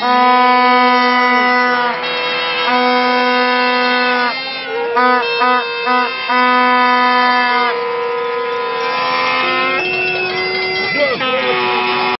Ah, ah, ah, ah, ah.